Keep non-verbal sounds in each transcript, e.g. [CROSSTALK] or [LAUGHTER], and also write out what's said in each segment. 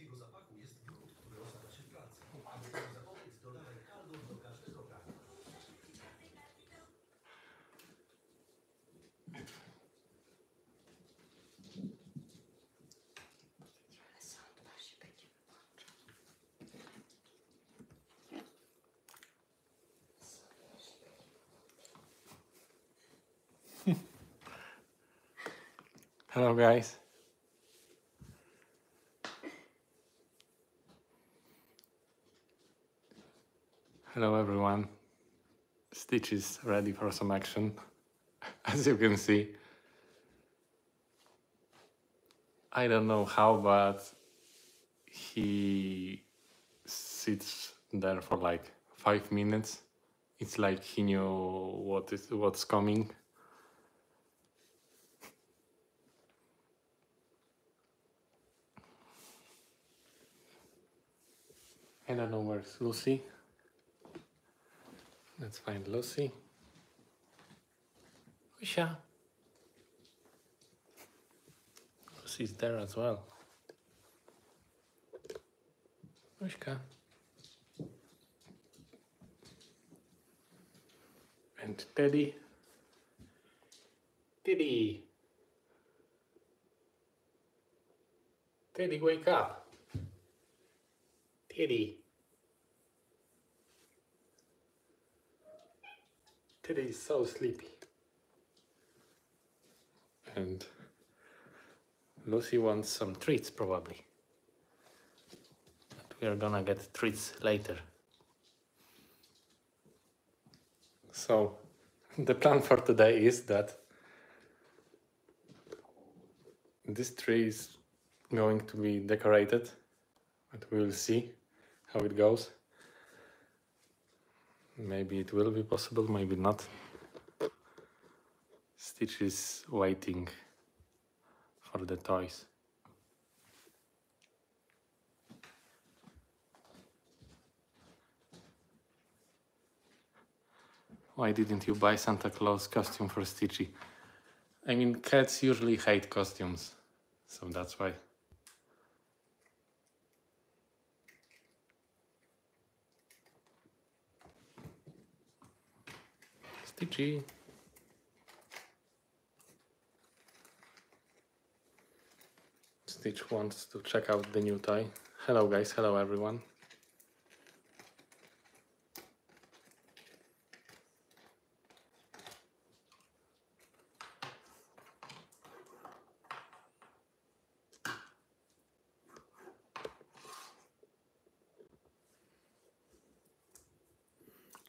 słodkiego zapachu jest brud, który osadza się w klatce. Aby temu zapobiec, dodawaj Calgon do każdego prania. Hello, guys. Hello, everyone. Stitch is ready for some action. [LAUGHS] As you can see, I don't know how, but he sits there for like five minutes. It's like he knew what is what's coming. [LAUGHS] I don't know where's Lucy. Let's find Lucy. Lucia. Lucy's there as well. Luśka. And Teddy. Teddy. Teddy, wake up. Teddy. Teddy is so sleepy. And Lucy wants some treats probably. But we are gonna get treats later. So [LAUGHS] the plan for today is that this tree is going to be decorated but we will see how it goes. Maybe it will be possible, maybe not. Stitch is waiting for the toys. Why didn't you buy Santa Claus costume for Stitchy? I mean, cats usually hate costumes, so that's why. Stitchy. Stitch wants to check out the new toy. Hello guys, hello everyone.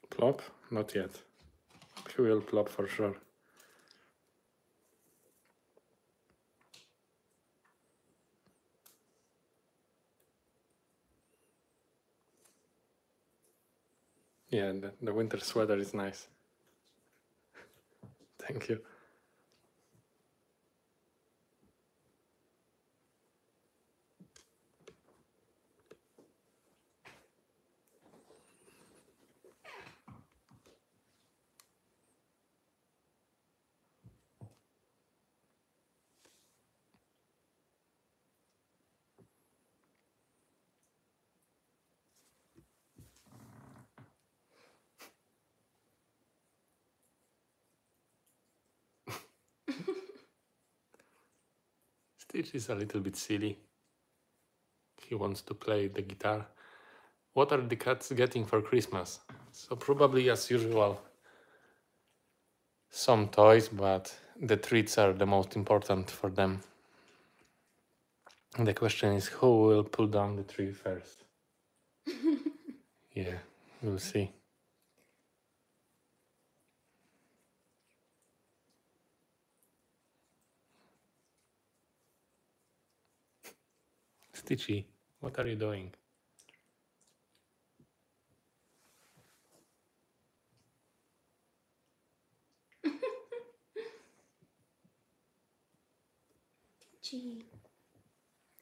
Plop? Not yet. Will plop for sure. Yeah, the, the winter sweater is nice. [LAUGHS] Thank you. Stitch is a little bit silly. He wants to play the guitar. What are the cats getting for Christmas? So, probably as usual, some toys, but the treats are the most important for them. The question is who will pull down the tree first? [LAUGHS] yeah, we'll see. Stitchy, what are you doing? Gee.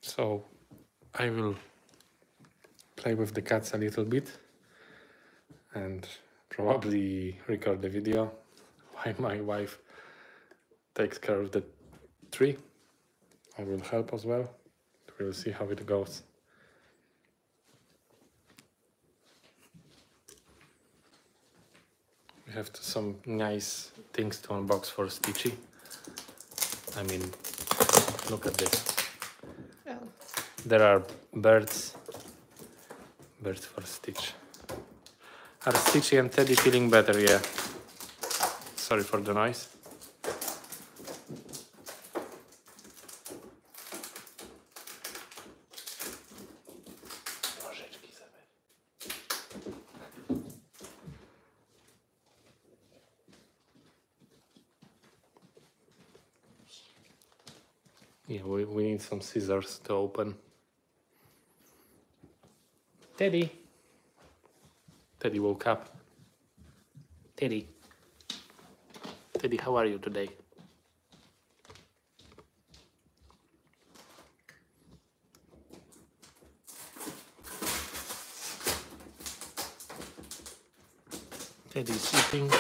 So I will play with the cats a little bit and probably record the video while my wife takes care of the tree. I will help as well we will see how it goes. We have some nice things to unbox for Stitchy. I mean, look at this. Oh. There are birds, birds for Stitch. Are Stitchy and Teddy feeling better? Yeah. Sorry for the noise. Scissors to open. Teddy. Teddy woke up. Teddy. Teddy, how are you today? Teddy's eating.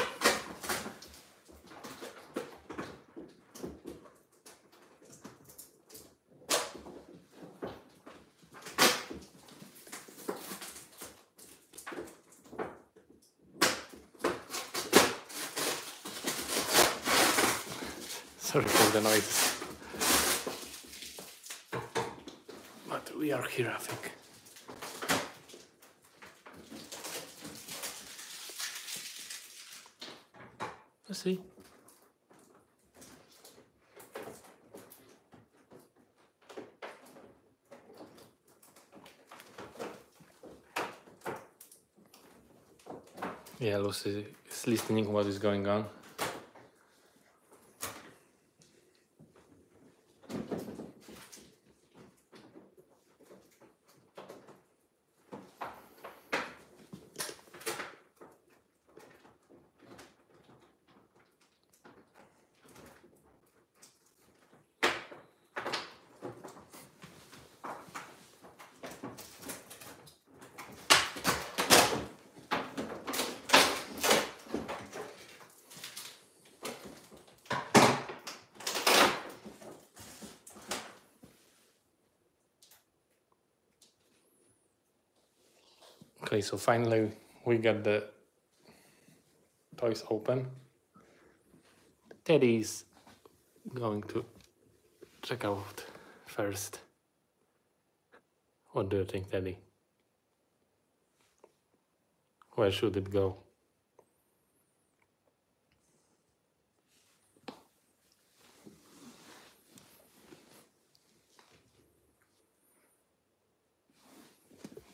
Sorry for the noise. Here, I. Let's see. Yeah, Lucy is listening what is going on. Okay, so finally we got the toys open. Teddy's going to check out first. What do you think, Teddy? Where should it go?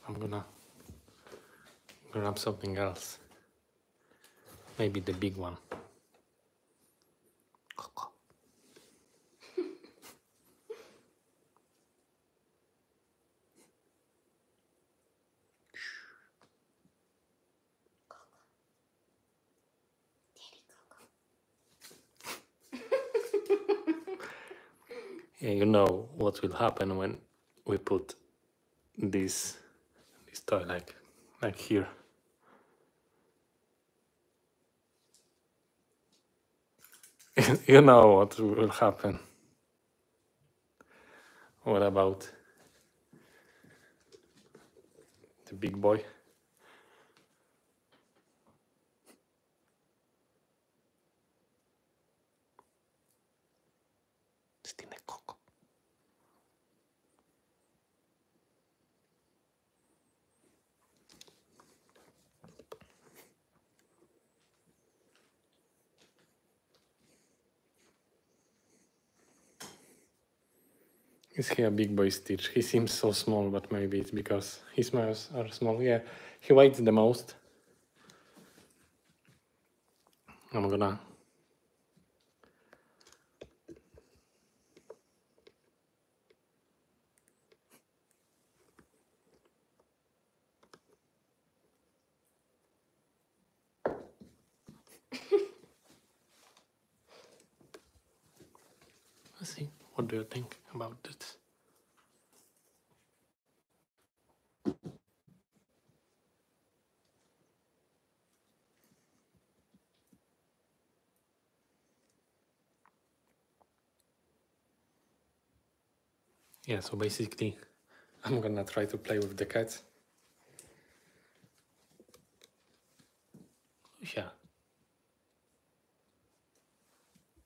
I'm gonna something else. Maybe the big one. Yeah, you know what will happen when we put this this toy like like here. [LAUGHS] you know what will happen. What about the big boy? Stine Coco. Is he a big boy Stitch? He seems so small, but maybe it's because his mouths are small. Yeah, he weighs the most. I'm gonna. Let's see. What do you think about this? Yeah, so basically, [LAUGHS] I'm gonna try to play with the cats. Yeah.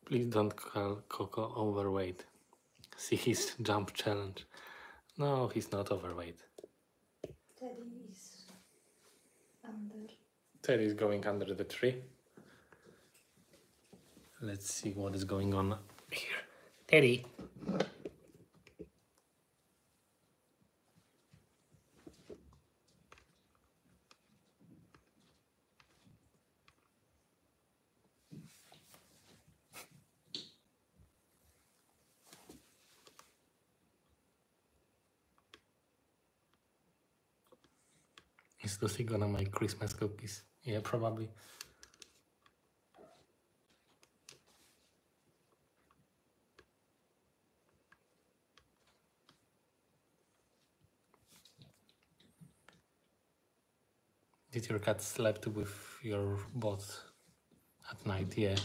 Please don't call Coco overweight. [LAUGHS] See his jump challenge. No, he's not overweight. Teddy is under. Teddy is going under the tree. Let's see what is going on here. Teddy. Lucy gonna make Christmas cookies? Yeah, probably. Did your cat slept with your bot at night? Yeah.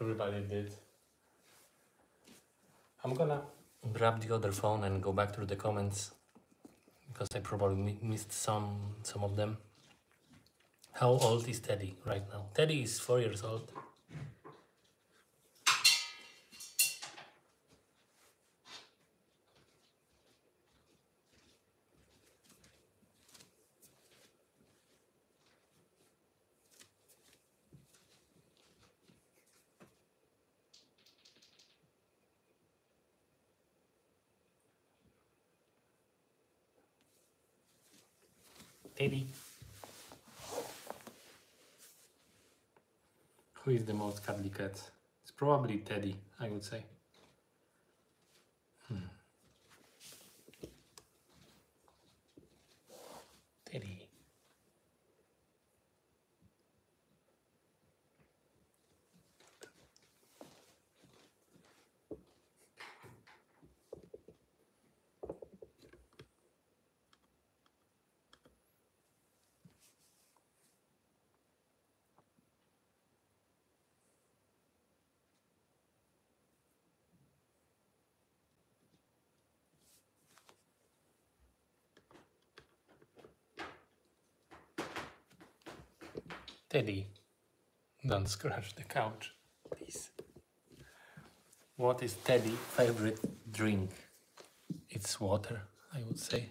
Everybody did. I'm gonna grab the other phone and go back through the comments because I probably mi- missed some some of them. How old is Teddy right now? Teddy is four years old. Teddy. Cuddly cat? It's probably Teddy, I would say. Hmm. Teddy. Teddy, don't scratch the couch, please. What is Teddy's favorite drink? It's water, I would say.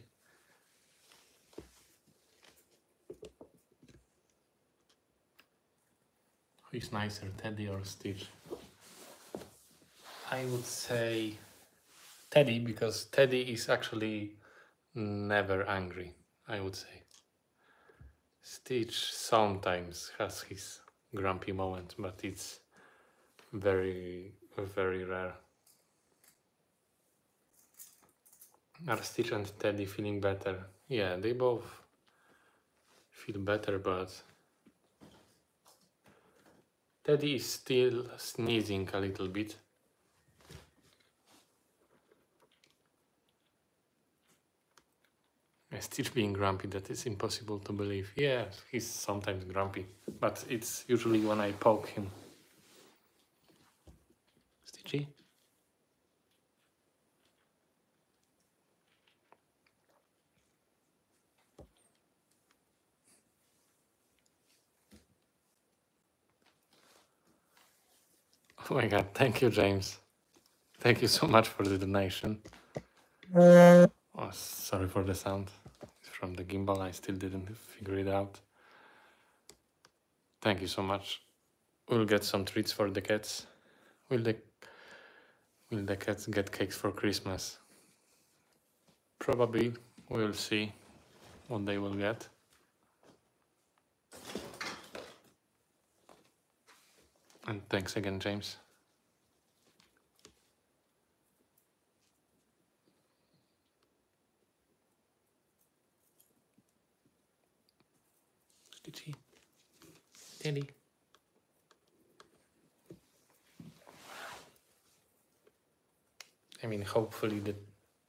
Who is nicer, Teddy or Stitch? I would say Teddy because Teddy is actually never angry, I would say. Stitch sometimes has his grumpy moment, but it's very, very rare. Are Stitch and Teddy feeling better? Yeah, they both feel better, but Teddy is still sneezing a little bit. [LAUGHS] Yeah, Stitch being grumpy, that is impossible to believe. Yeah, he's sometimes grumpy, but it's usually when I poke him. Stitchy? Oh my god, thank you, James. Thank you so much for the donation. Uh, oh, sorry for the sound. From the gimbal. I still didn't figure it out. Thank you so much. We'll get some treats for the cats. Will the will the cats get cakes for Christmas? Probably. We'll see what they will get. And thanks again, James. Stitchy. Teddy. I mean, hopefully that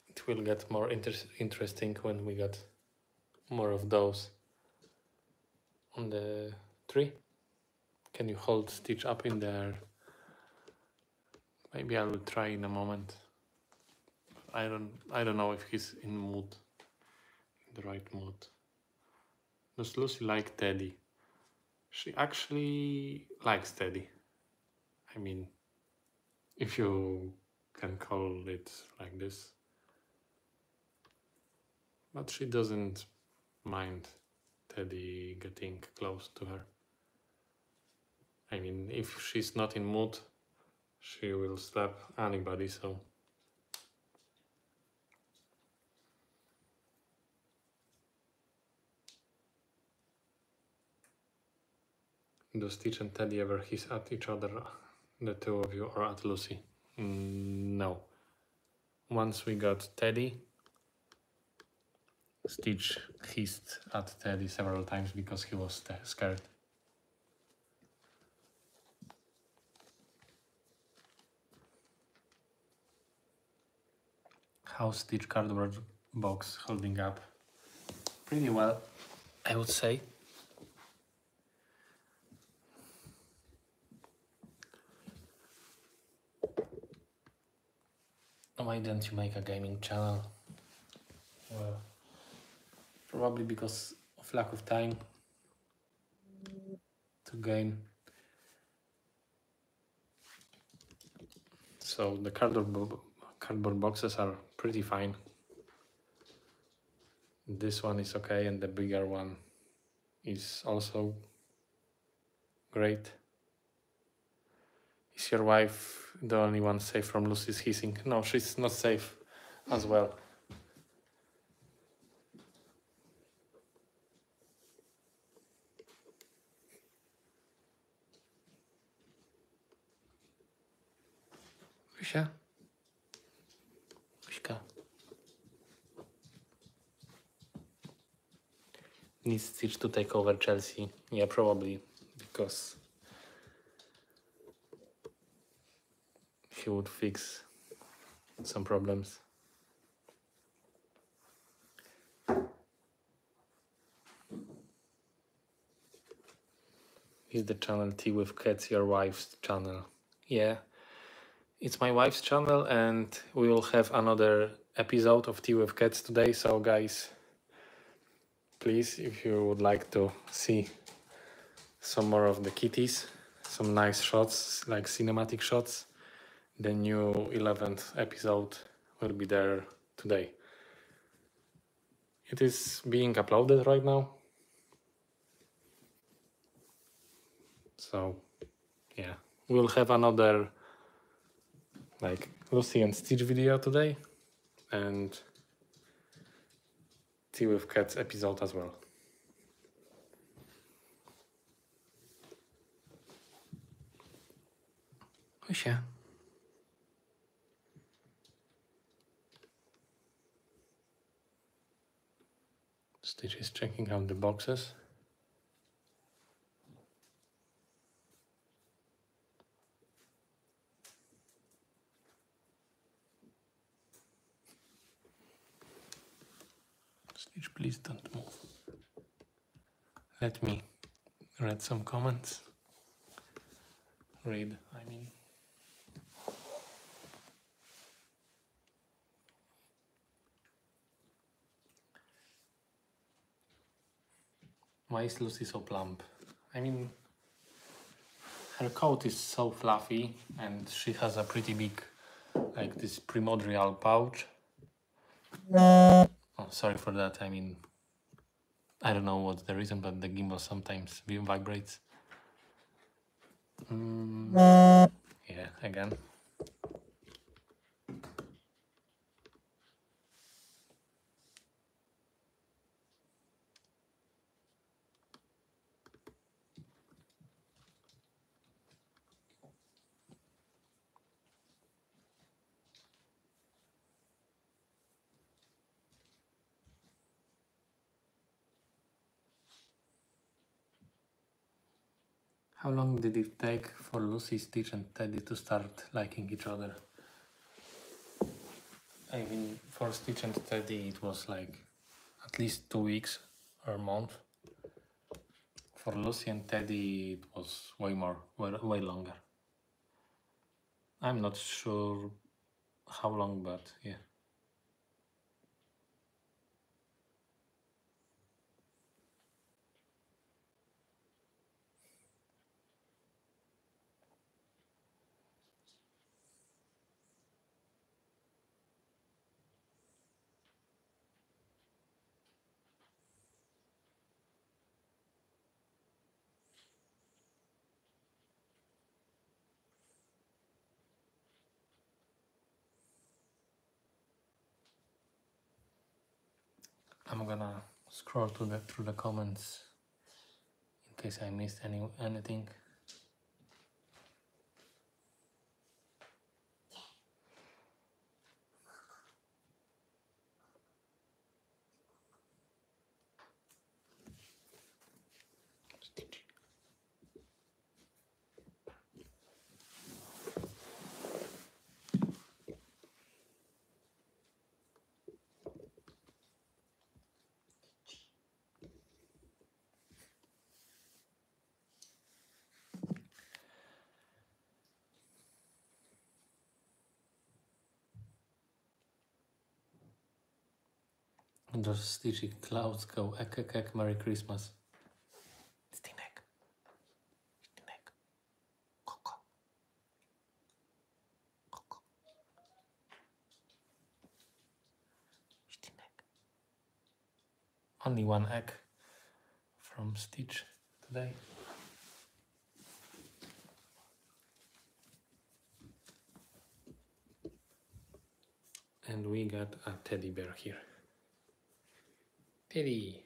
it will get more inter- interesting when we get more of those on the tree. Can you hold Stitch up in there? Maybe I will try in a moment. I don't I don't know if he's in mood in the right mood. Does Lucy like Teddy? She actually likes Teddy. I mean, if you can call it like this. But she doesn't mind Teddy getting close to her. I mean, if she's not in mood, she will slap anybody, so. Do Stitch and Teddy ever hiss at each other, the two of you, or at Lucy? Mm, no. Once we got Teddy, Stitch hissed at Teddy several times because he was scared. How's Stitch cardboard box holding up? Pretty well, I would say. Why didn't you make a gaming channel? Well, probably because of lack of time to game. So the cardboard bo- cardboard boxes are pretty fine. This one is okay, and the bigger one is also great. Is your wife the only one safe from Lucy's hissing? No, she's not safe as well. Lucia? Luśka. Needs to take over Chelsea. Yeah, probably because he would fix some problems. Is the channel Tea with Cats your wife's channel? Yeah, it's my wife's channel, and we will have another episode of Tea with Cats today. So, guys, please, if you would like to see some more of the kitties, some nice shots, like cinematic shots, the new 11th episode will be there today. It is being uploaded right now. So, yeah, we'll have another like Lucy and Stitch video today and Tea with Cats episode as well. Lucia. Stitch is checking out the boxes. Stitch, please don't move. Let me read some comments. Read, I mean. Why is Lucy so plump? I mean, her coat is so fluffy and she has a pretty big, like this primordial pouch. Oh, sorry for that. I mean, I don't know what's the reason, but the gimbal sometimes vibrates. Mm, yeah, again. How long did it take for Lucy, Stitch, and Teddy to start liking each other? I mean, for Stitch and Teddy, it was like at least two weeks or a month. For Lucy and Teddy, it was way more, way, way longer. I'm not sure how long, but yeah. I'm gonna scroll to the through the comments in case I missed any anything. Those stitchy clouds go ek ek ek Merry Christmas. Stinek. Stinek. Koko. Koko. Stinek. Only one egg from Stitch today. And we got a teddy bear here. Teddy.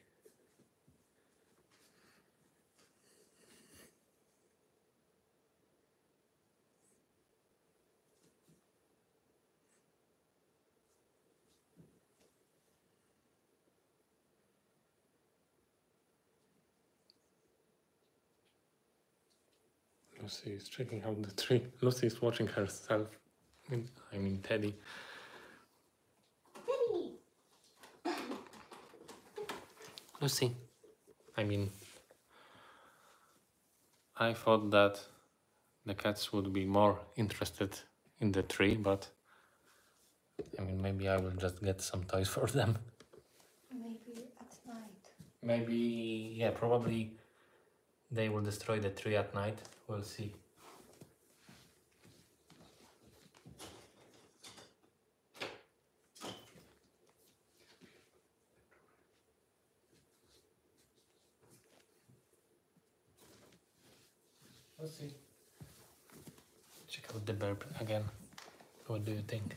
Lucy is checking out the tree. Lucy is watching herself. I mean Teddy. Lucy. I mean, I thought that the cats would be more interested in the tree, but I mean, maybe I will just get some toys for them. Maybe at night. Maybe, yeah, probably they will destroy the tree at night. We'll see. We'll see. Check out the burp again. What do you think?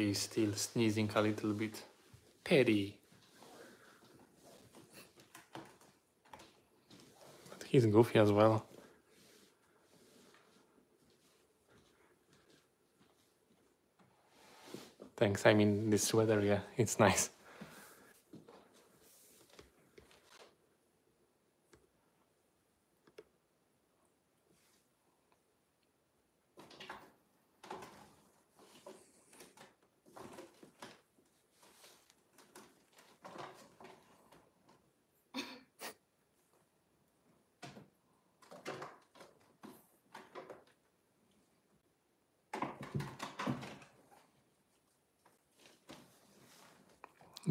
Teddy is still sneezing a little bit. Teddy. But he's goofy as well. Thanks. I mean, this weather, yeah, it's nice.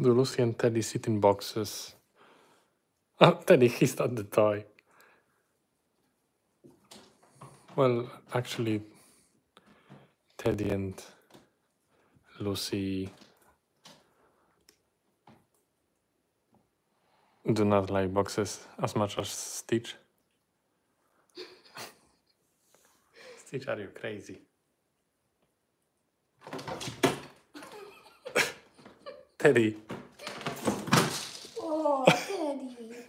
Do Lucy and Teddy sit in boxes? Oh, [LAUGHS] Teddy, he's not the toy. Well, actually, Teddy and Lucy do not like boxes as much as Stitch. [LAUGHS] Stitch, are you crazy? Teddy. Oh, Teddy.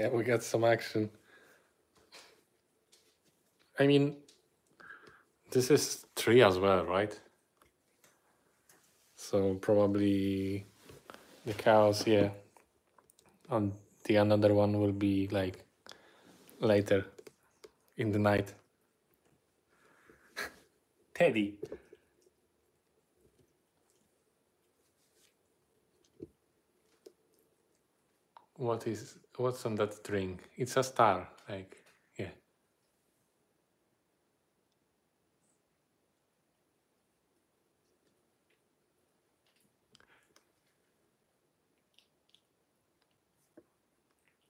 Yeah, we got some action. I mean, this is three as well, right? So probably the cows, yeah. And the another one will be like later in the night. Teddy. What is what's on that string? It's a star, like yeah.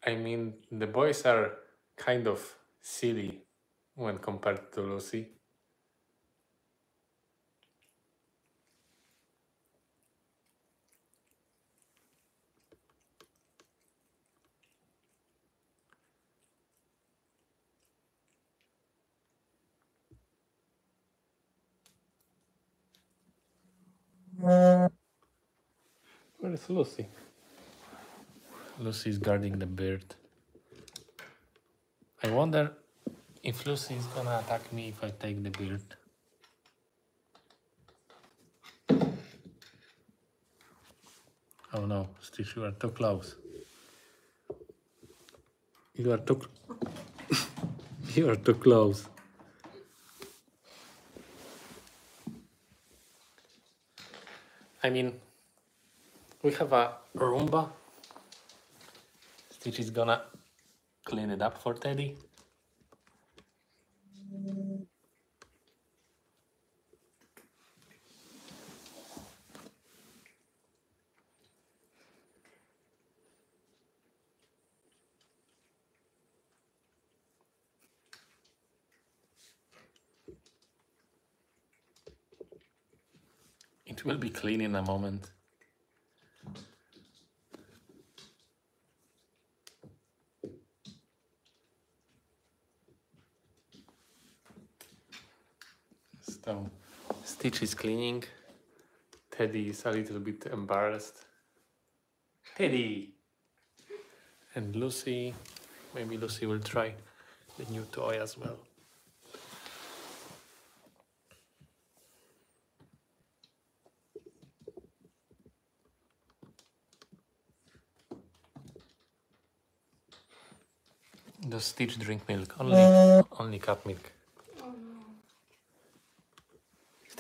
I mean, the boys are kind of silly when compared to Lucy. Lucy? Lucy is guarding the bird. I wonder if Lucy is gonna attack me if I take the bird. Oh no, Stitch, you are too close. You are too. [COUGHS] you are too close. I mean, we have a Roomba. Stitch is gonna clean it up for Teddy. It will be clean in a moment. So, Stitch is cleaning. Teddy is a little bit embarrassed. Teddy! And Lucy, maybe Lucy will try the new toy as well. Does Stitch drink milk? Only, only cat milk.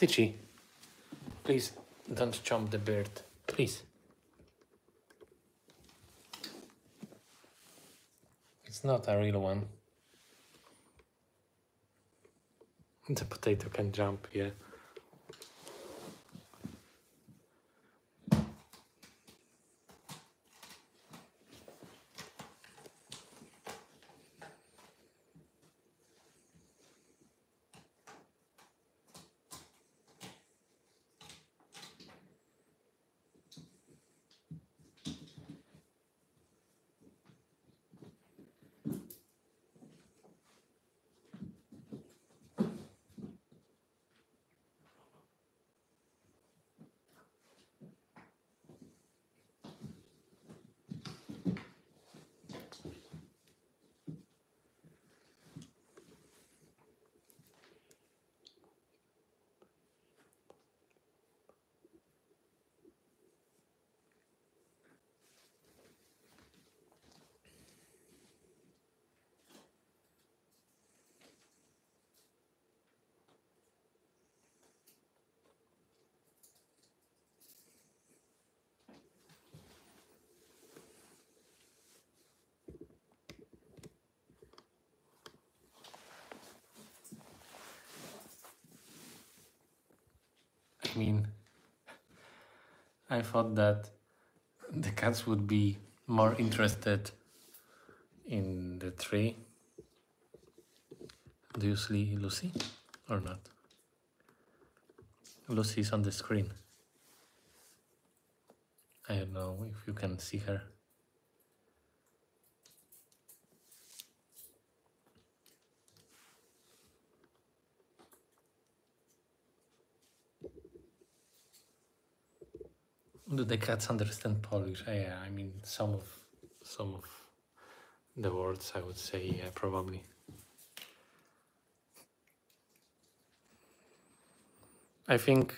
Stitchy, please don't chomp the bird. Please. It's not a real one. The potato can jump, yeah. I mean, I thought that the cats would be more interested in the tree. Do you see Lucy or not? Lucy is on the screen. I don't know if you can see her. The cats understand Polish? Uh, yeah, I mean some of some of the words I would say yeah, probably. I think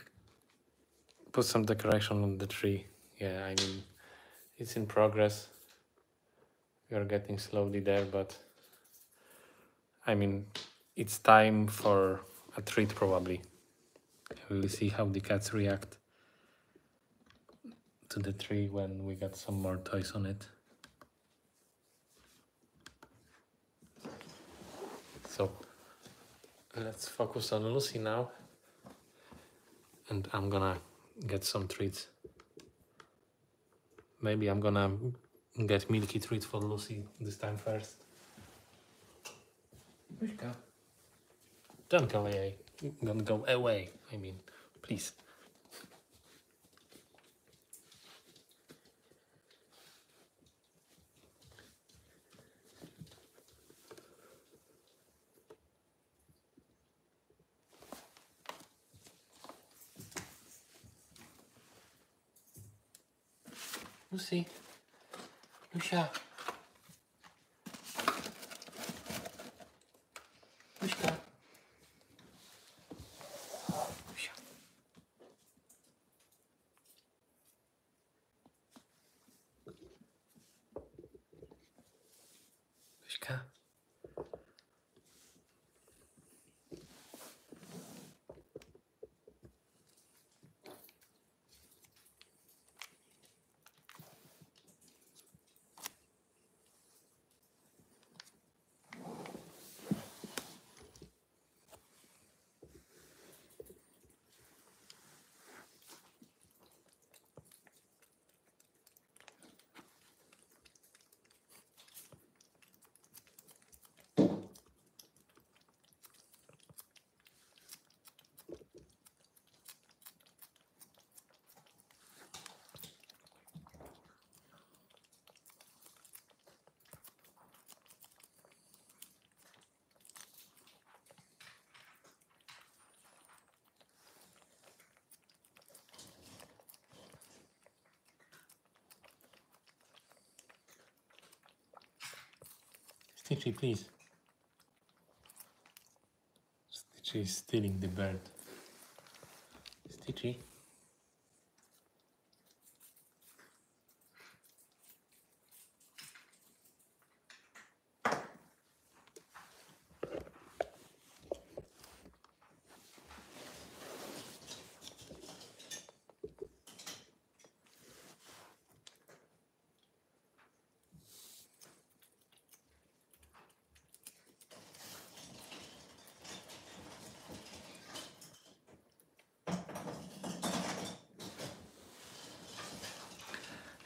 put some decoration on the tree. Yeah, I mean it's in progress. We are getting slowly there, but I mean it's time for a treat probably. We'll see how the cats react to the tree when we get some more toys on it. So let's focus on Lucy now. And I'm gonna get some treats. Maybe I'm gonna get milky treat for Lucy this time first. Don't go away. Don't go away. I mean, please. Lucy. Lusia. Luśka. Lusia. Luśka. Stitchy, please. Stitchy is stealing the bird. Stitchy.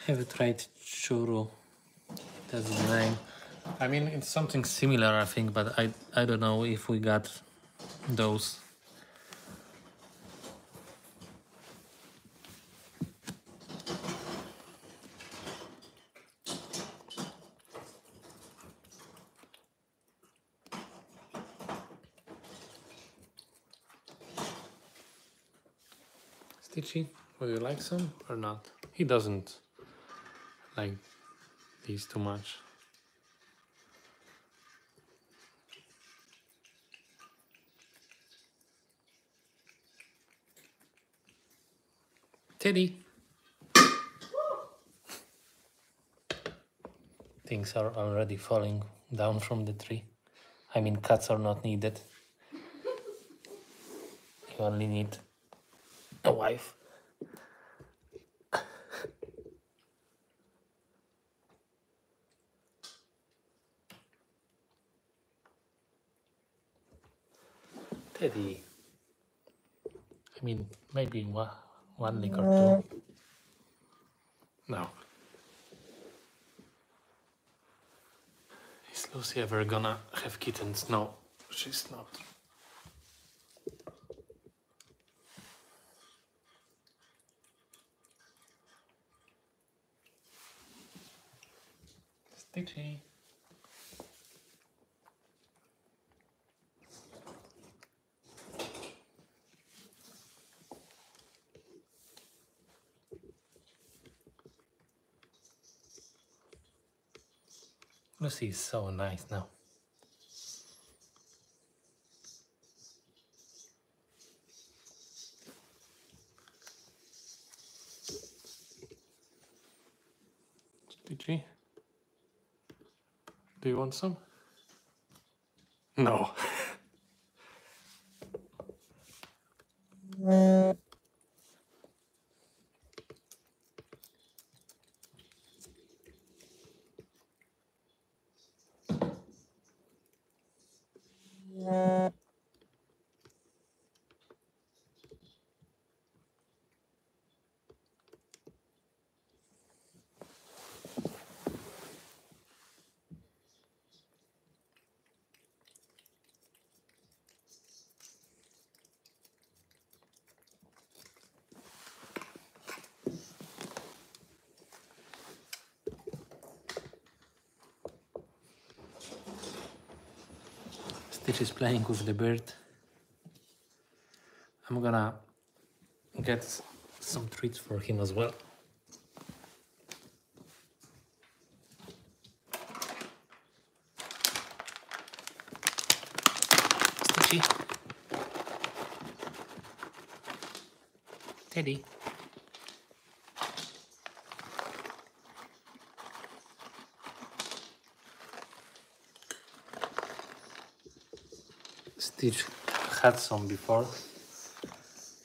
Have tried Churu? That's the name. I mean, it's something similar, I think, but I I don't know if we got those. Stitchy, would you like some or not? He doesn't like these too much. Teddy. Things are already falling down from the tree. I mean, cuts are not needed. You only need a wife. Teddy. I mean, maybe one, one lick or uh, two. No. Is Lucy ever gonna have kittens? No, she's not. Stitchy. Lucy is so nice now. Stitchy, do you want some? No. [LAUGHS] Stitch is playing with the bird. I'm gonna get some treats for him as well. Teddy. Stitch had some before.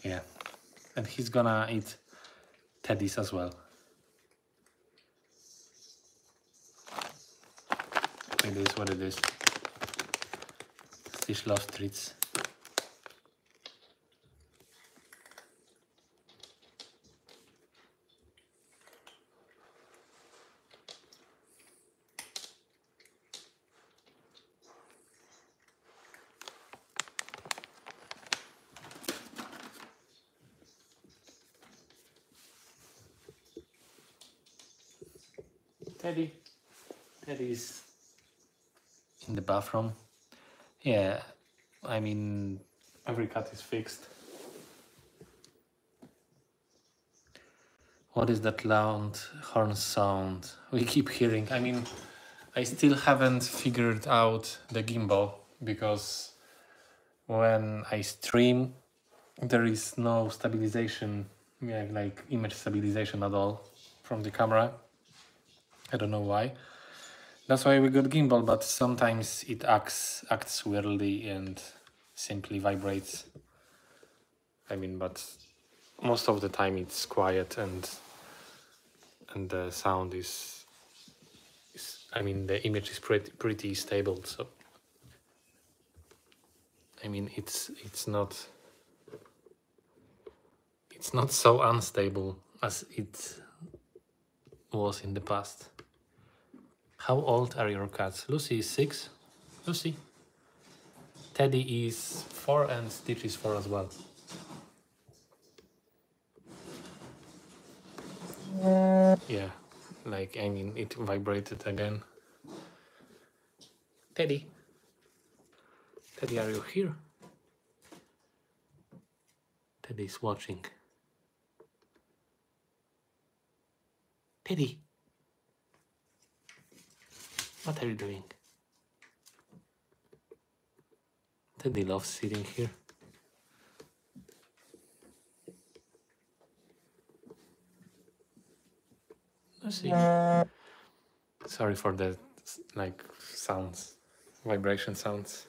Yeah. And he's gonna eat teddies as well. It is what it is. Stitch loves treats. Teddy. Teddy's bathroom. Yeah, I mean, every cut is fixed. What is that loud horn sound we keep hearing? I mean, I still haven't figured out the gimbal because when I stream, there is no stabilization, like image stabilization at all from the camera. I don't know why. That's why we got gimbal, but sometimes it acts acts weirdly and simply vibrates. I mean, but most of the time it's quiet and and the sound is, is I mean the image is pretty pretty stable. So I mean it's it's not it's not so unstable as it was in the past. How old are your cats? Lucy is six. Lucy. Teddy is four and Stitch is four as well. Yeah, like I mean, it vibrated again. Teddy. Teddy, are you here? Teddy is watching. Teddy. What are you doing? Teddy loves sitting here. Lucy. Sorry for the like sounds, vibration sounds.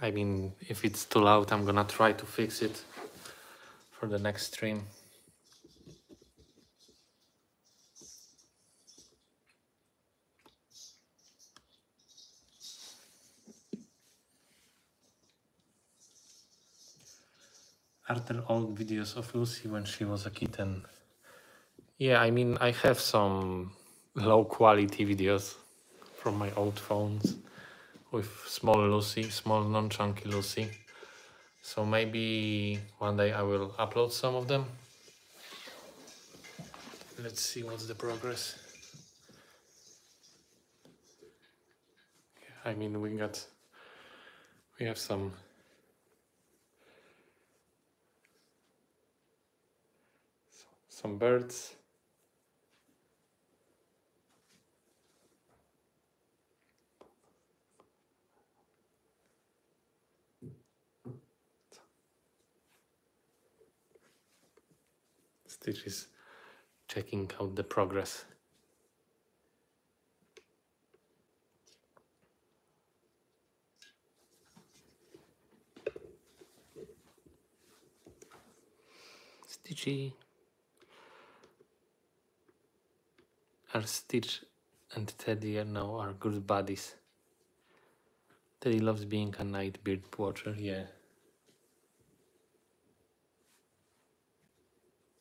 I mean, if it's too loud, I'm gonna try to fix it for the next stream. Are there old videos of Lucy when she was a kitten? Yeah, I mean, I have some low quality videos from my old phones with small Lucy, small non chunky Lucy. So maybe one day I will upload some of them. Let's see what's the progress. I mean, we got, we have some some birds. Stitch is checking out the progress. Stitchy. Are Stitch and Teddy are now are good buddies. Teddy loves being a night bird watcher, yeah.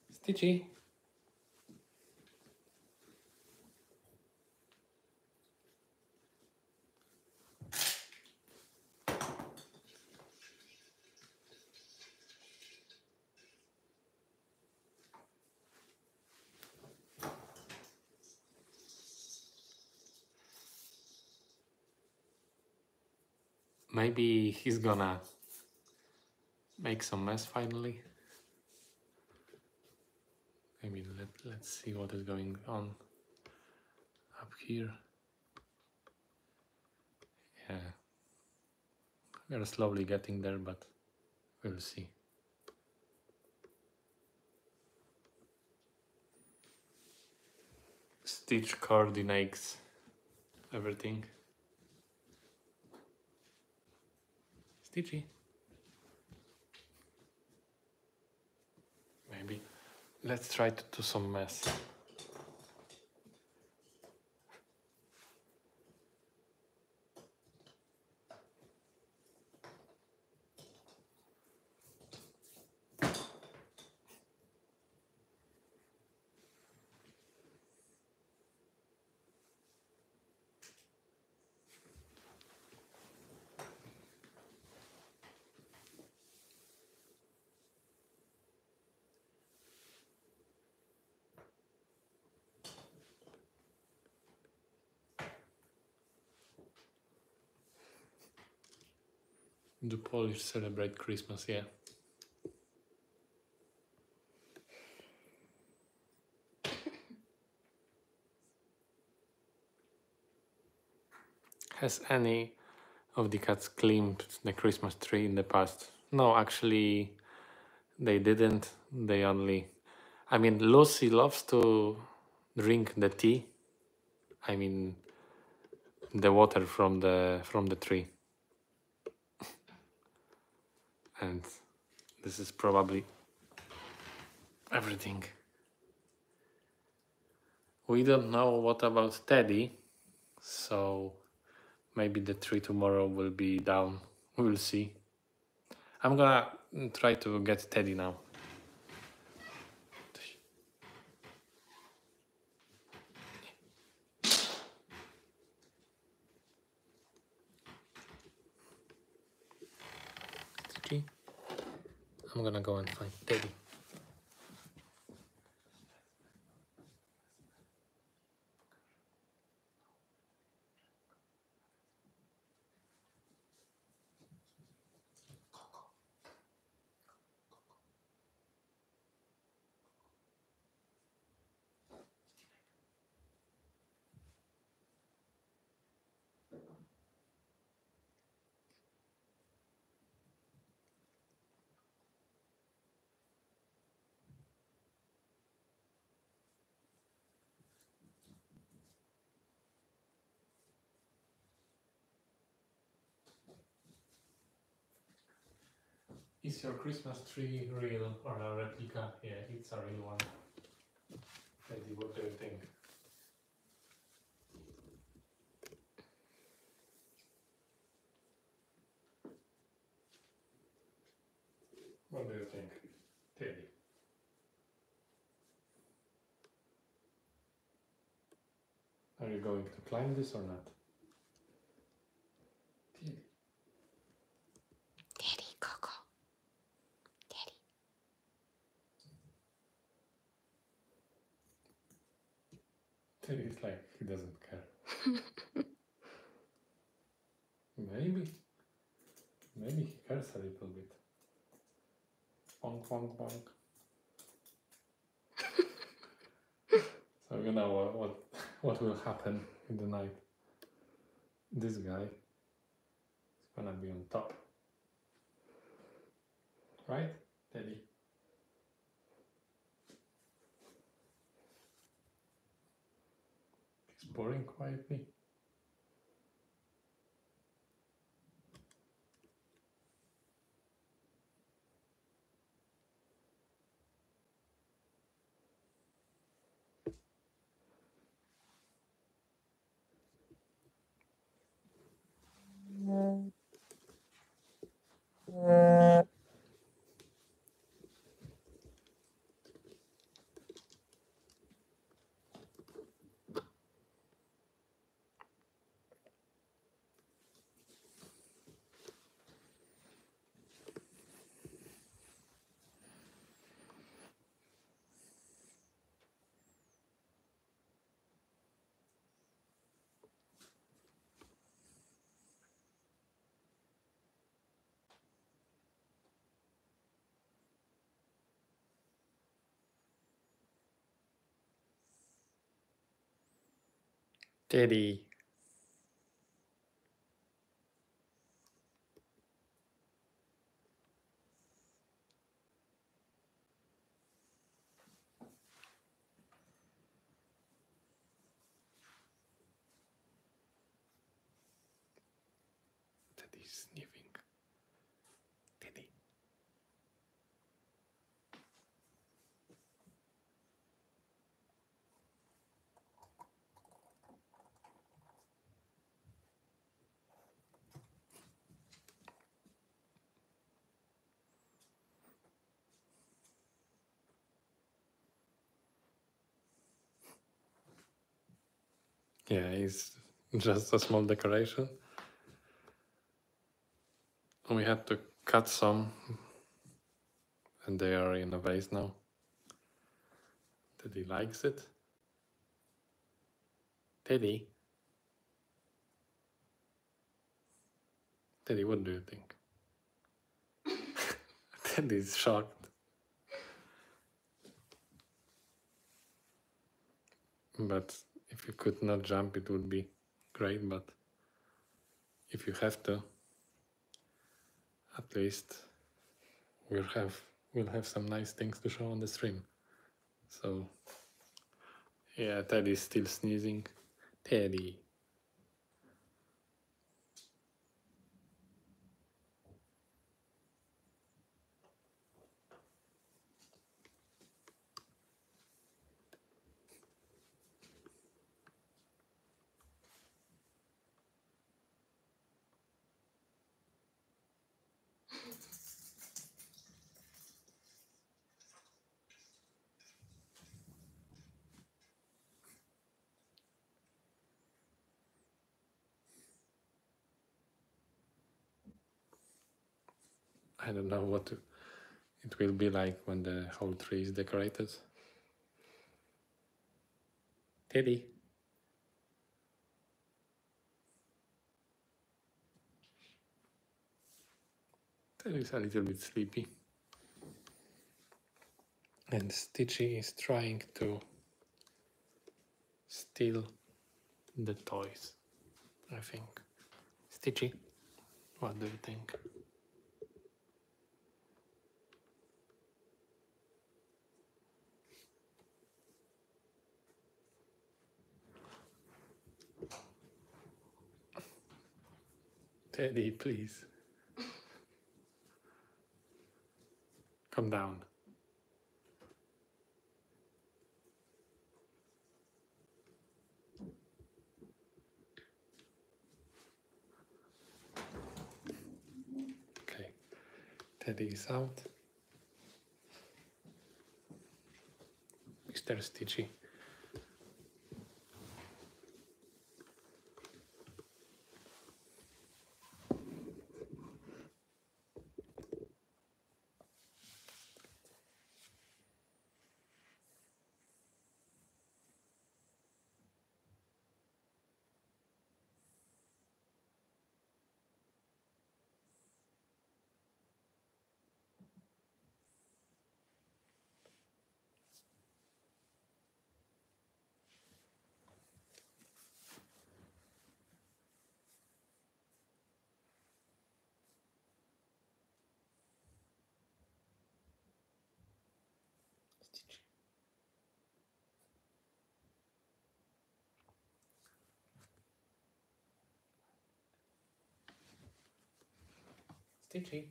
Stitchy. Maybe he's gonna make some mess finally. Maybe let, let's see what is going on up here. Yeah, we're slowly getting there, but we'll see. Stitch coordinates everything. Maybe. Let's try to do some mess. Do Polish celebrate Christmas? Yeah. [LAUGHS] Has any of the cats climbed the Christmas tree in the past? No, actually, they didn't. They only. I mean, Lucy loves to drink the tea. I mean, the water from the from the tree and this is probably everything. We don't know what about Teddy, so maybe the tree tomorrow will be down. We'll see. I'm gonna try to get Teddy now. Teddy. I'm gonna go and find Teddy. Is your Christmas tree real or a replica? Yeah, it's a real one. Teddy, what do you think? What do you think, Teddy? Are you going to climb this or not? Teddy. Daddy, Coco. Daddy. Teddy's like he doesn't care. [LAUGHS] maybe, maybe he cares a little bit. Bonk, bonk, bonk. [LAUGHS] so you know what, what what will happen in the night. This guy is gonna be on top, right, Teddy? Boring quietly. Teddy sniffing. Teddy. Yeah, it's just a small decoration. We had to cut some, and they are in a vase now. Teddy likes it. Teddy? Teddy, what do you think? [LAUGHS] Teddy's shocked. But if you could not jump, it would be great. But if you have to, at least we'll have we'll have some nice things to show on the stream. So yeah, Teddy's still sneezing. Teddy. I don't know what to, it will be like when the whole tree is decorated. Teddy. Teddy's a little bit sleepy. And Stitchy is trying to steal the toys, I think. Stitchy, what do you think? Teddy, please. Come down. Okay, Teddy is out. Mr. Stitchy. Stitchy.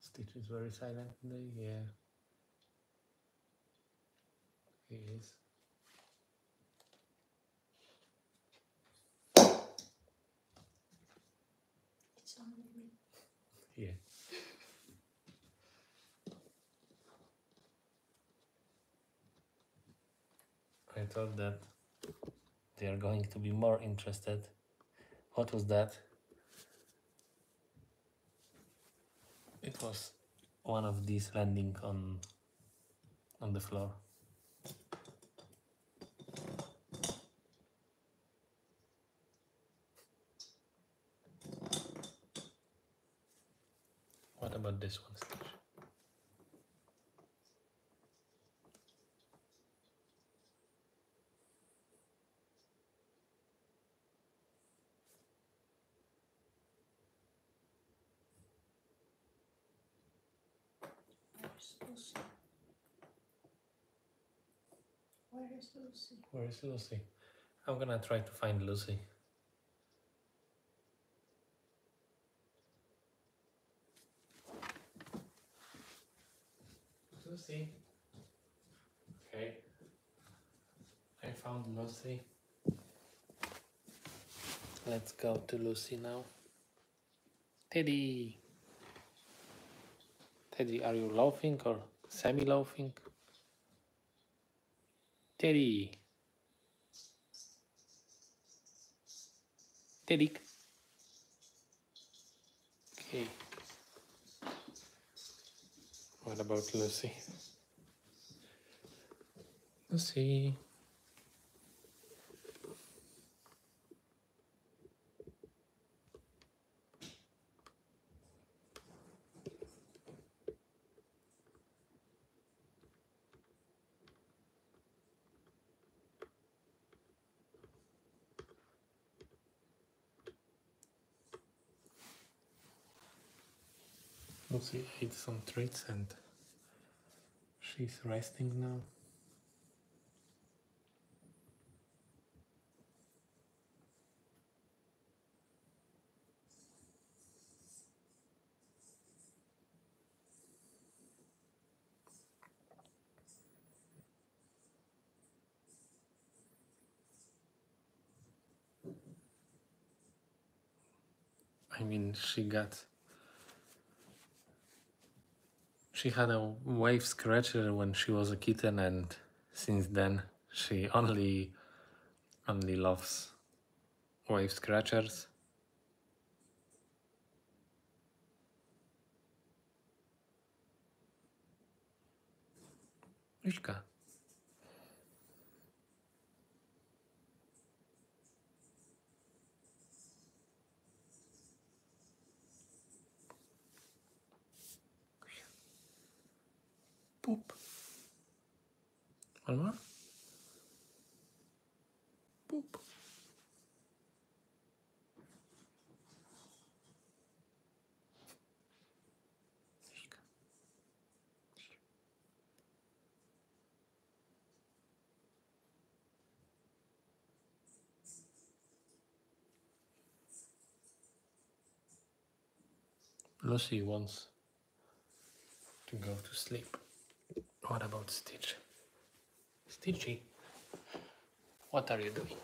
Stitch is very silent today, yeah. He is. It's only me. Yeah. I thought that they are going to be more interested. What was that? It was one of these landing on on the floor. What about this one, Stitch? Where's Lucy? Where is Lucy? I'm gonna try to find Lucy. Lucy. Okay. I found Lucy. Let's go to Lucy now. Teddy. Teddy, are you laughing or semi laughing? Teddy. Teddy. Okay. What about Lucy? Lucy. Lucy ate some treats and she's resting now. I mean, she got she had a wave scratcher when she was a kitten and since then she only only loves wave scratchers Miśka. One more. Poop. Miśka. Lucy wants to go to sleep. What about Stitch? Stitchy, what are you doing?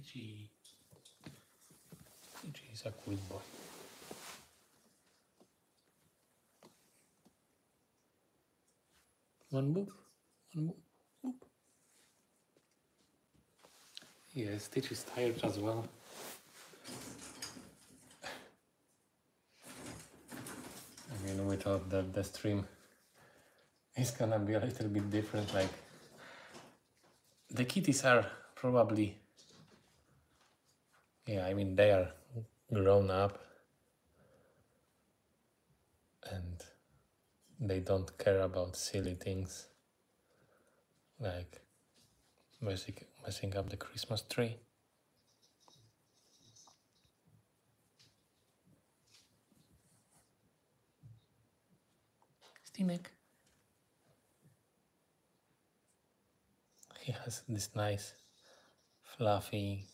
Luigi. Luigi's a boy. One move, one move. Yeah, Stitch is tired as well. I mean, we thought that the stream is gonna be a little bit different, like the kitties are probably yeah, I mean, they are grown up and they don't care about silly things like messing, messing up the Christmas tree. Stinek. He has this nice fluffy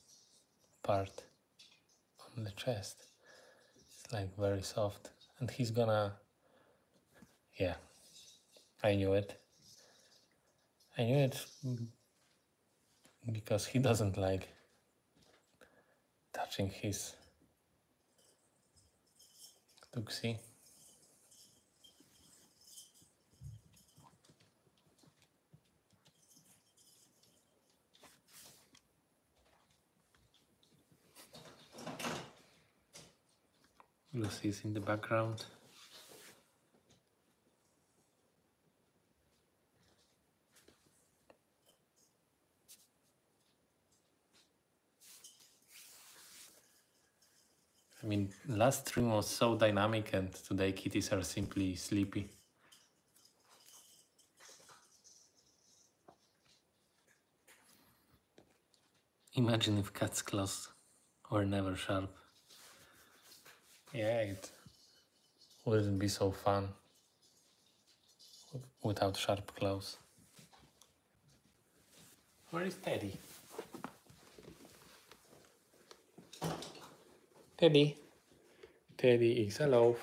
part on the chest. It's like very soft. And he's gonna yeah. I knew it. I knew it because he doesn't like touching his tuxie. Lucy's in the background. I mean, last stream was so dynamic, and today kitties are simply sleepy. Imagine if cat's claws were never sharp. Yeah, it wouldn't be so fun without sharp claws. Where is Teddy? Teddy. Teddy is alive.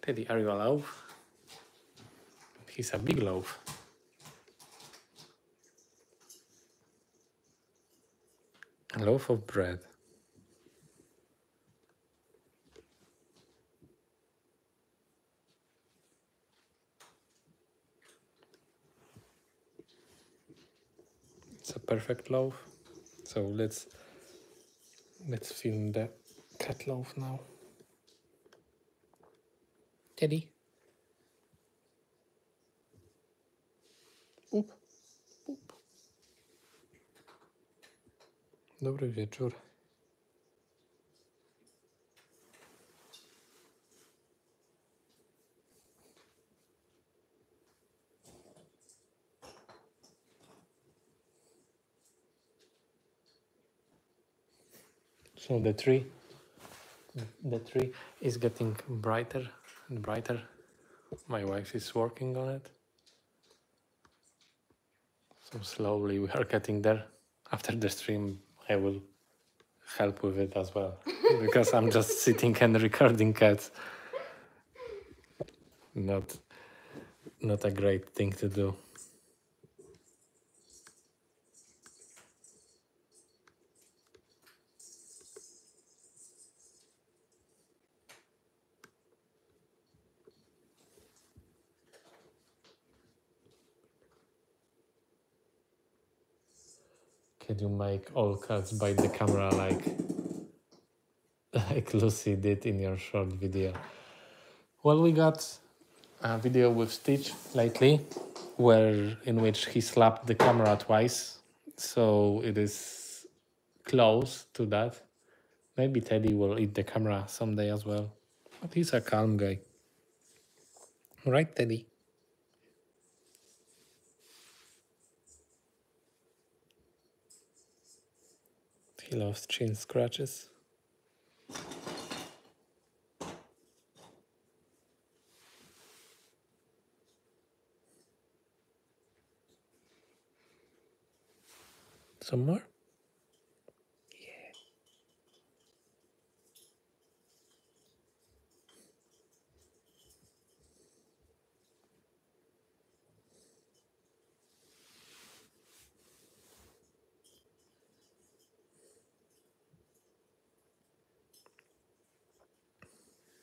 Teddy, are you alive? He's a big loaf. A loaf of bread. A perfect loaf. So let's let's film the cat loaf now. Teddy. Up. Up. Dobry wieczór. So the tree, the tree is getting brighter and brighter. My wife is working on it. So slowly we are getting there. After the stream, I will help with it as well [LAUGHS] because I'm just sitting and recording cats. Not, not a great thing to do. Can you make all cats bite the camera like [LAUGHS] like Lucy did in your short video? Well, we got a video with Stitch lately, where in which he slapped the camera twice, so it is close to that. Maybe Teddy will eat the camera someday as well, but he's a calm guy, right, Teddy? He loves chin scratches. Some more?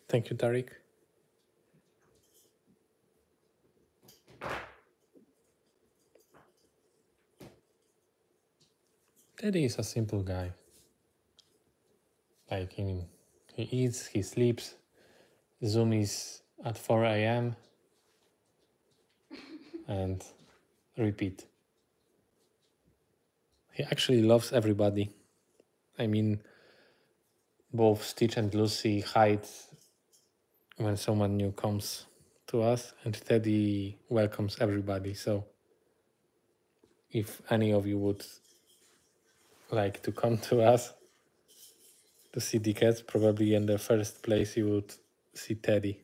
Thank you, Tariq. Teddy is a simple guy. Like, I mean, he eats, he sleeps, zoomies at 4 a.m. [LAUGHS] and repeat. He actually loves everybody. I mean, both Stitch and Lucy hide when someone new comes to us, and Teddy welcomes everybody. So, if any of you would like to come to us to see the cats, probably in the first place you would see Teddy.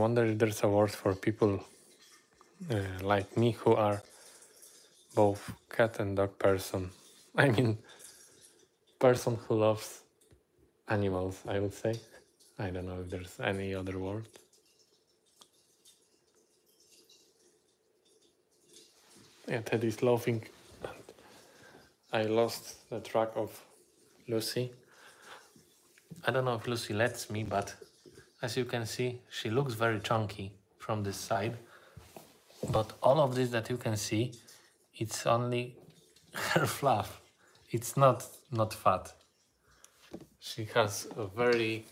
Wonder if there's a word for people uh, like me who are both cat and dog person. [LAUGHS] I mean, person who loves animals, I would say. I don't know if there's any other word. Yeah, Teddy's laughing. I lost the track of Lucy. I don't know if Lucy lets me, but as you can see, she looks very chunky from this side. But all of this that you can see, it's only [LAUGHS] her fluff. It's not not fat. She has a very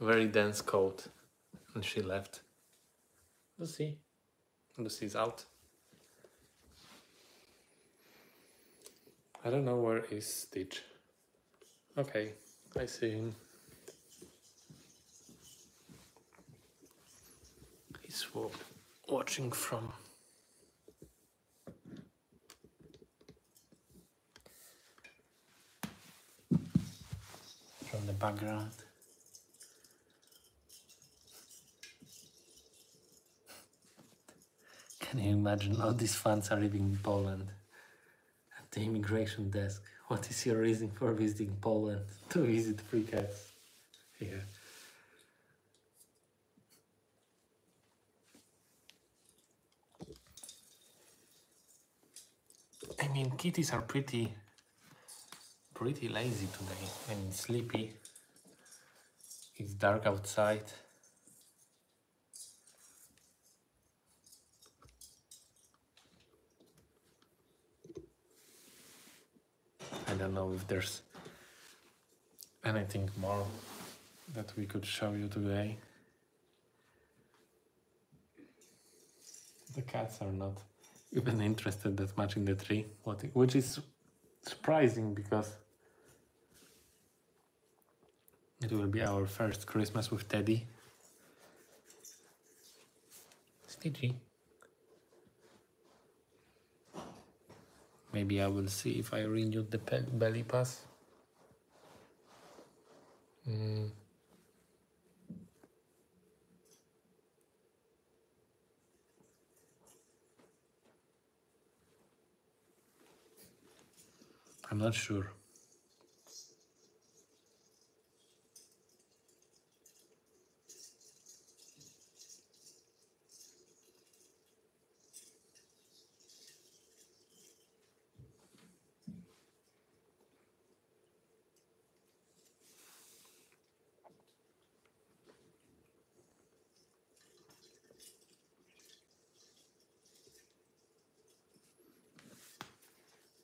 very dense coat and she left. Lucy. Lucy's out. I don't know where is Stitch. Okay, I see him. Watching from from the background. Can you imagine all these fans are living in Poland? At the immigration desk, what is your reason for visiting Poland? To visit free cats here. Mean, kitties are pretty, pretty lazy today and sleepy. It's dark outside. I don't know if there's anything more that we could show you today. The cats are not even interested that much in the tree, what, which is surprising because it will be our first Christmas with Teddy. Stitchy. Maybe I will see if I renewed the belly pass. Mm. I'm not sure.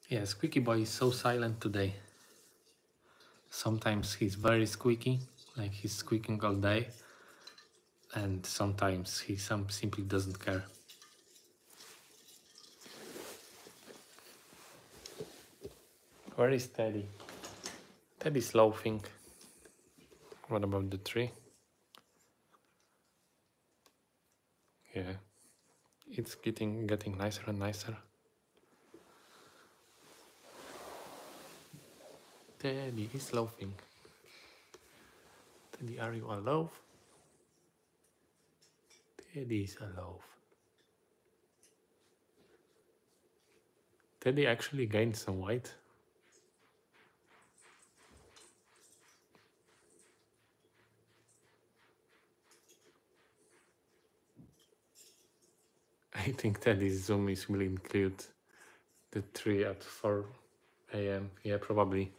Yeah, Squeaky Boy is so silent today. Sometimes he's very squeaky, like he's squeaking all day, and sometimes he some simply doesn't care. Where is Teddy? Teddy's loafing. What about the tree? Yeah, it's getting getting nicer and nicer. Teddy is loafing. Teddy, are you alive? Teddy is alive. Teddy actually gained some weight. I think Teddy's zoomies will include the 3 at 4 a.m. Yeah, probably.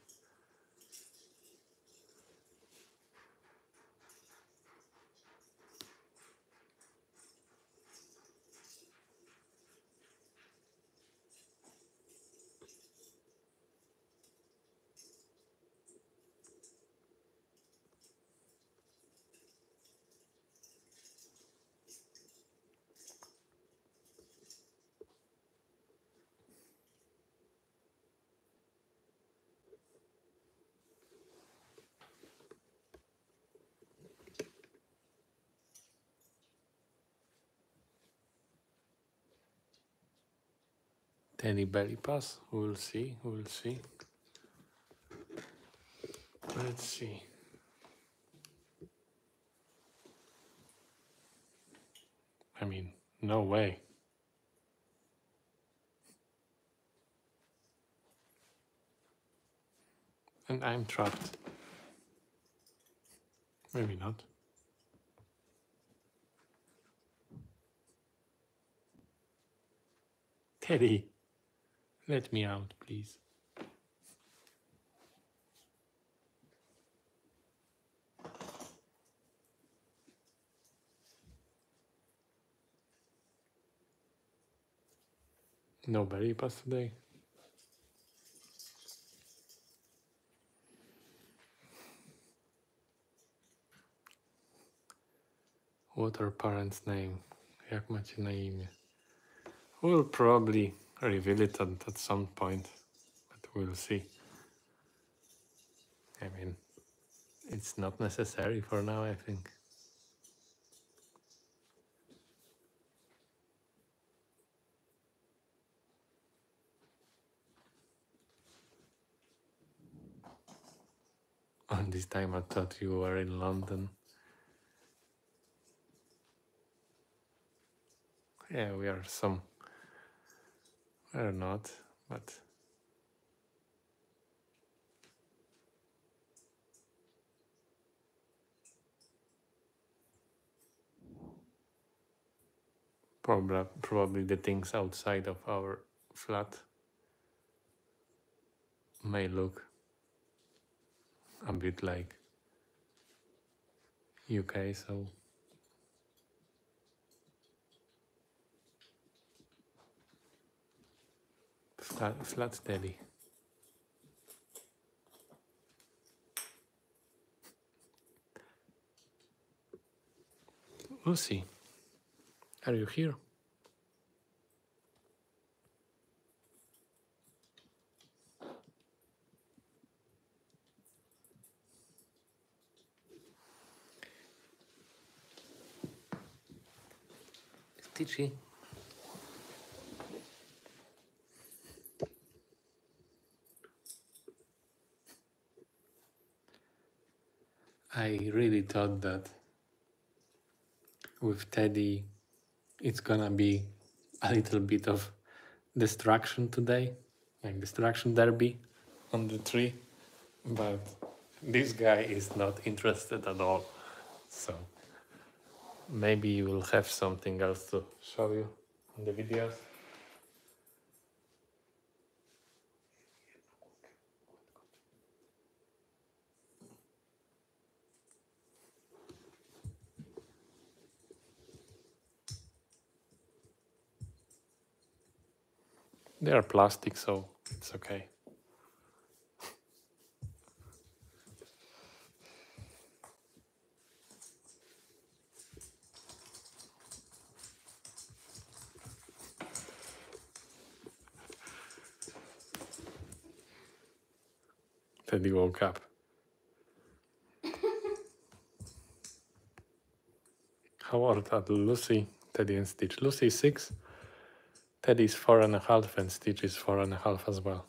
Teddy belly pass. We'll see. We'll see. Let's see. I mean, no way. And I'm trapped. Maybe not. Teddy, let me out, please. No belly pass today. What are parents' name? Jak macie na imię? We'll probably reveal it at, at some point, but we'll see. I mean, it's not necessary for now, I think. [LAUGHS] On this time, I thought you were in London. Yeah, we are some. We're not, but. Probably, probably the things outside of our flat may look a bit like UK, so flat, flat. Lucy, are you here? Stitchy. I really thought that with Teddy, it's gonna be a little bit of destruction today, like destruction derby on the tree, but this guy is not interested at all. So maybe you will have something else to show you in the videos. They are plastic, so it's okay. Teddy woke up. [LAUGHS] How old are Lucy, Teddy, and Stitch? Lucy is six. Teddy is four and a half, and Stitch is four and a half as well.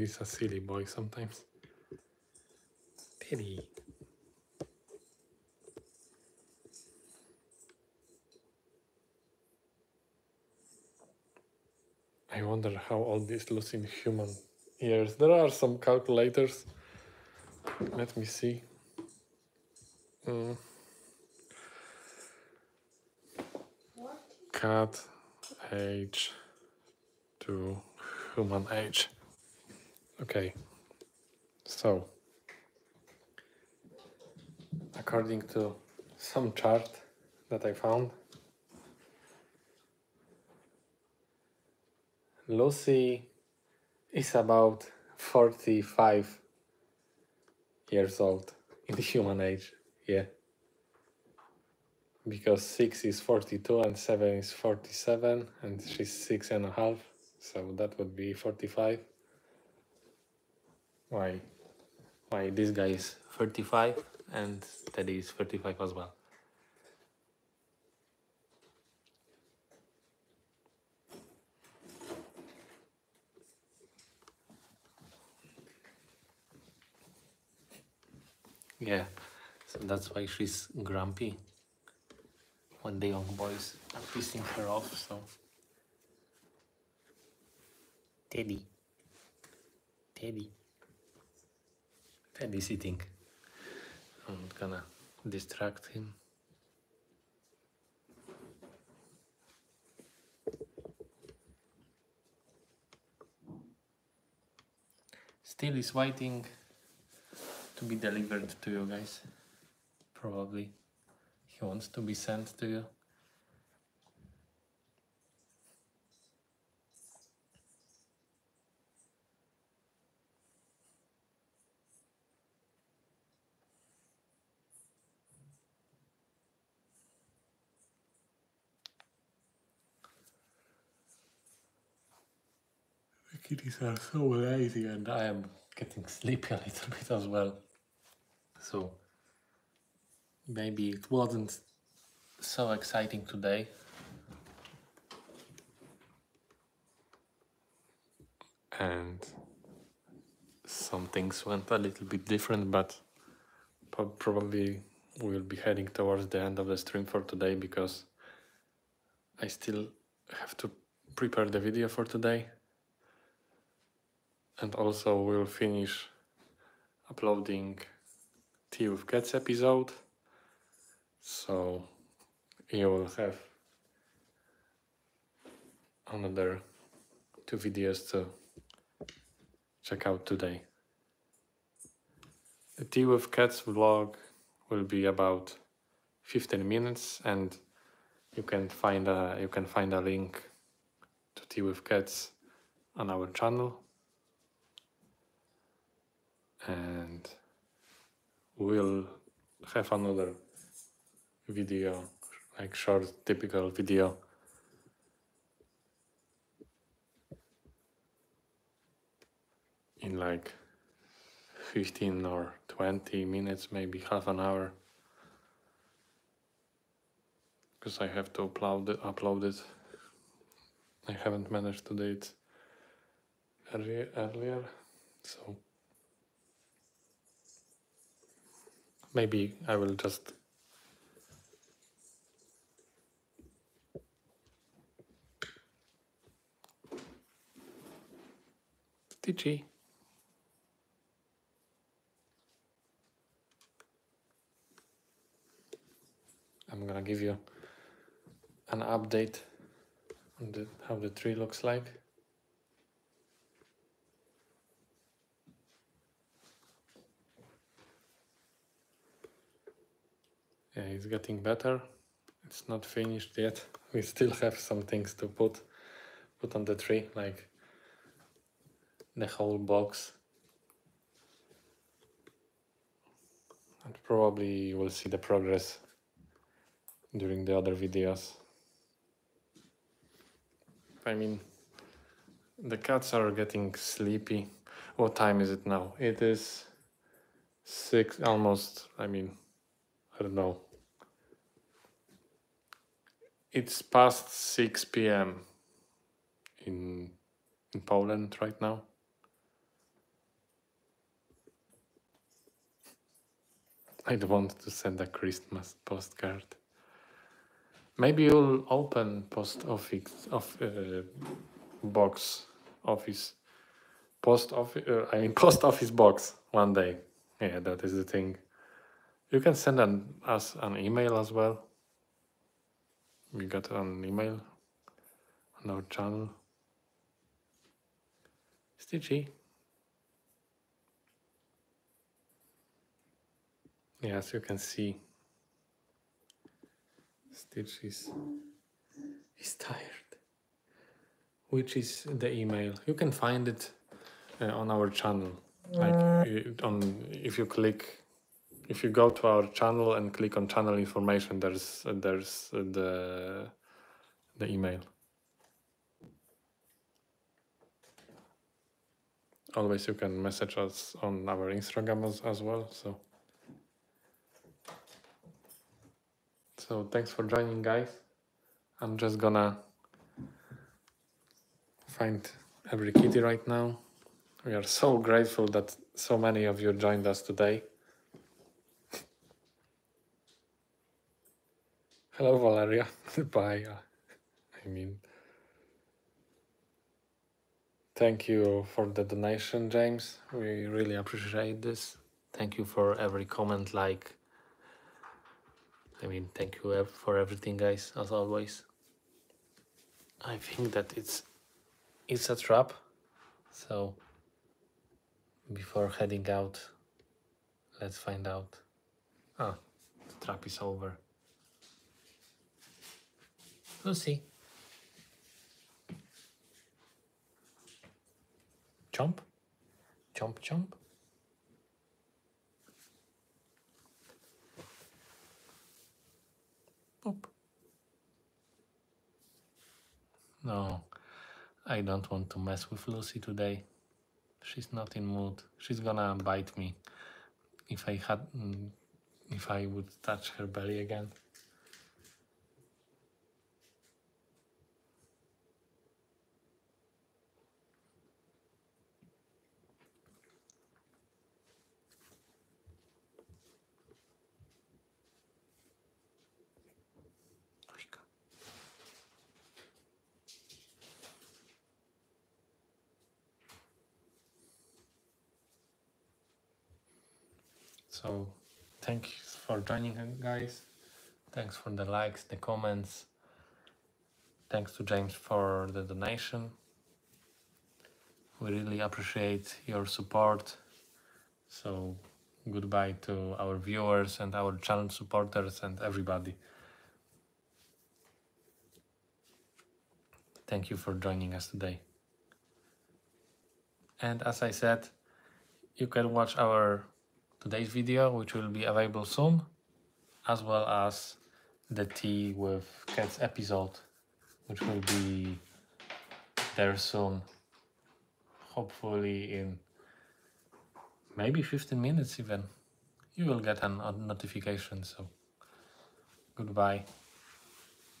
Teddy's a silly boy sometimes. Teddy. I wonder how old this looks in human years. There are some calculators. Let me see. Mm, What? cat age to human age. Okay. So, according to some chart that I found, Lucy is about 45 years old in human age. Yeah. Because 6 is 42 and 7 is 47, and she's six and a half, so that would be 45. Why? Why this guy is 35 and Teddy is 35 as well. Yeah, so that's why she's grumpy when the young boys are pissing her off. So, Teddy, Teddy, Teddy's eating. I'm gonna distract him. Still is waiting to be delivered to you guys. Probably he wants to be sent to you. Kitties are so lazy and I am getting sleepy [LAUGHS] a little bit as well. So maybe it wasn't so exciting today. And some things went a little bit different, but probably we'll be heading towards the end of the stream for today because I still have to prepare the video for today. And also we'll finish uploading Tea with Cats episode. So you will have another two videos to check out today. The Tea with Cats vlog will be about 15 minutes and you can find a you can find a link to Tea with Cats on our channel. And we'll have another video, like short typical video. In like 15 or 20 minutes, maybe half an hour. Because I have to upload it, upload it. I haven't managed to do it earlier, earlier so maybe I will just Stitchy. I'm gonna give you an update on the, how the tree looks like. Yeah, it's getting better. It's not finished yet. [LAUGHS] We still have some things to put put on the tree, like the whole box. And probably you will see the progress during the other videos. I mean, the cats are getting sleepy. What time is it now? It is six, almost, I mean, I don't know. It's past 6 p.m. in in Poland right now. I'd want to send a Christmas postcard. Maybe you'll open post office of uh, box office post office. Uh, I mean [LAUGHS] post office box one day. Yeah, that is the thing. You can send an, us an email as well. We got an email on our channel. Stitchy. Yeah, as you can see, Stitch is, is tired. Which is the email? You can find it uh, on our channel. Like uh, on if you click, if you go to our channel and click on channel information, there's there's the the email. Always you can message us on our Instagram as, as well. So. So thanks for joining, guys. I'm just gonna find every kitty right now. We are so grateful that so many of you joined us today. Hello, Valeria. [LAUGHS] Bye. uh, I mean, thank you for the donation, James. We really appreciate this. Thank you for every comment, like, I mean, thank you for everything, guys, as always. I think that it's it's a trap. So before heading out, let's find out. Ah, the trap is over. Lucy. Jump. Jump, jump. Boop. No, I don't want to mess with Lucy today. She's not in mood. She's gonna bite me if I had if I would touch her belly again. Ojka. So, thanks for joining, guys. Thanks for the likes, the comments. Thanks to James for the donation. We really appreciate your support. So, goodbye to our viewers and our channel supporters and everybody. Thank you for joining us today. And as I said, you can watch our today's video, which will be available soon, as well as the tea with cats episode, which will be there soon. Hopefully, in maybe 15 minutes, even. You will get an, a notification. So, goodbye,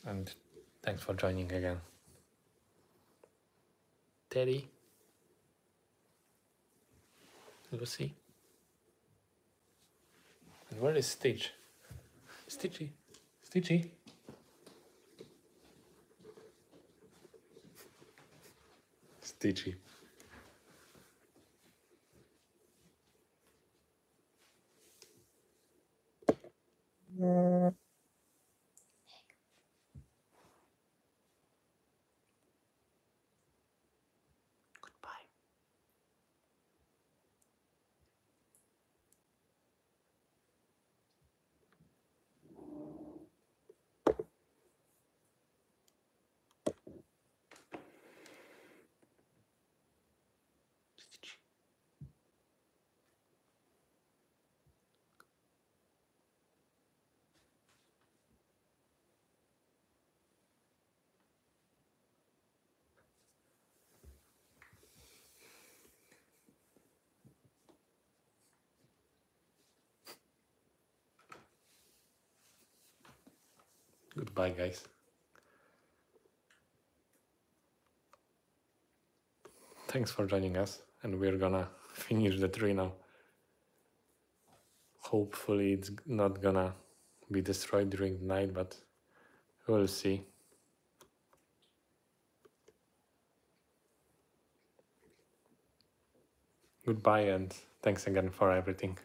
and thanks for joining again. Teddy. Lucy. And where is Stitch? Stitchy. Stitchy. Stitchy. Goodbye. Goodbye, guys. Thanks for joining us, and we're gonna [LAUGHS] finish the tree now. hopefully it's not gonna be destroyed during the night, but we'll see. Goodbye and thanks again for everything.